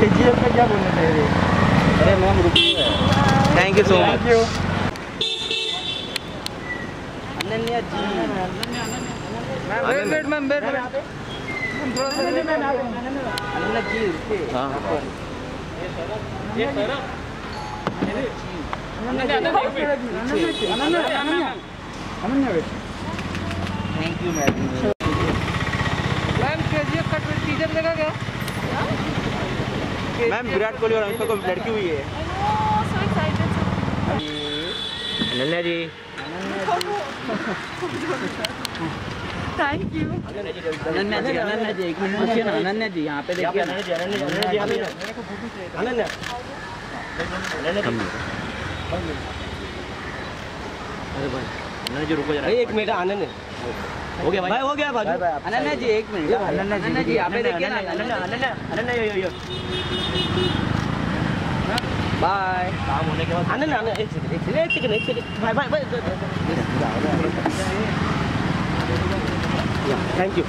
का क्या अरे मैम रुकिए thank you so much Ananya ji wait wait ma'am wait Ananya ji रुकिए। हाँ। Thank you madam ma'am KGF का टीचर लगा क्या मैम विराट कोहली और अनुष्का को लड़की हुई है. अनन्या जी Thank you. अनन्या जी अनन्या जी एक मिनट देखिए ना अनन्या जी यहाँ पे देखिए ना। अनन्या अरे भाई। अनन्या जी रुको जरा। एक मिनट आनंद हो गया भाई? हो गया बाजू अनन्या जी एक मिनट अनन्या जी यहाँ पे देखिए ना Ananya Ananya Ananya yo yo bye. काम होने के बाद अनन्या अनन्या एक सेकंड एक सेकंड एक सेकंड एक सेकंड। भाई भाई भाई। Thank you.